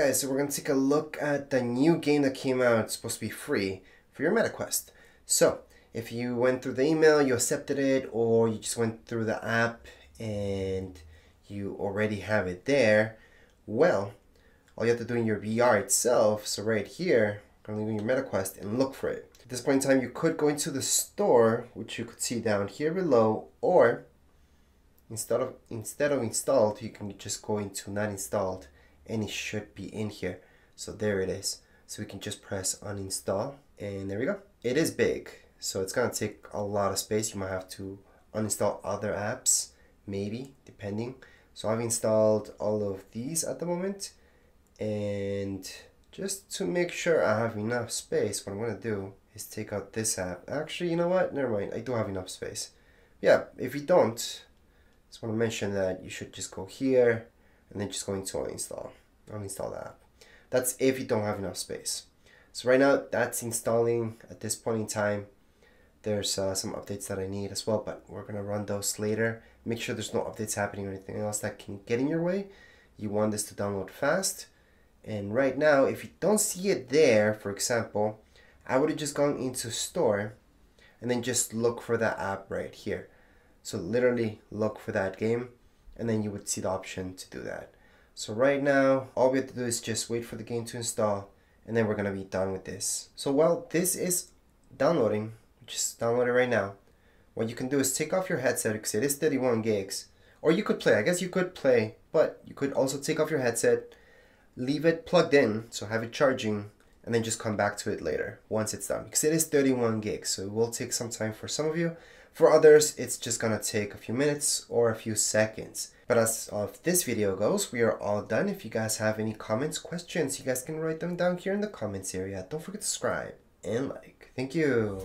Guys, so we're going to take a look at the new game that came out, it's supposed to be free, for your MetaQuest. So, if you went through the email, you accepted it, or you just went through the app and you already have it there, well, all you have to do in your VR itself, so right here, go to your MetaQuest and look for it. At this point in time, you could go into the store, which you could see down here below, or instead of instead of installed, you can just go into not installed and it should be in here. So there it is. So we can just press uninstall and there we go. It is big, so it's gonna take a lot of space. You might have to uninstall other apps, maybe, depending. So I've installed all of these at the moment and just to make sure I have enough space, what I'm gonna do is take out this app. Actually, you know what? Never mind. I do have enough space. Yeah, if you don't, just want to mention that you should just go here and then just go into uninstall. Uninstall the app. That's if you don't have enough space. So right now that's installing at this point in time. There's uh, some updates that I need as well, but we're gonna run those later. Make sure there's no updates happening or anything else that can get in your way. You want this to download fast. And right now, if you don't see it there, for example, I would have just gone into store and then just look for that app right here. So literally look for that game and then you would see the option to do that. So right now, all we have to do is just wait for the game to install and then we're gonna be done with this. So while this is downloading, just download it right now. What you can do is take off your headset because it is 31 gigs. Or you could play, I guess you could play, but you could also take off your headset, leave it plugged in, so have it charging, and then just come back to it later once it's done. Because it is 31 gigs so it will take some time for some of you. For others it's just gonna take a few minutes or a few seconds. But as of this video goes we are all done. If you guys have any comments questions you guys can write them down here in the comments area. Don't forget to subscribe and like. Thank you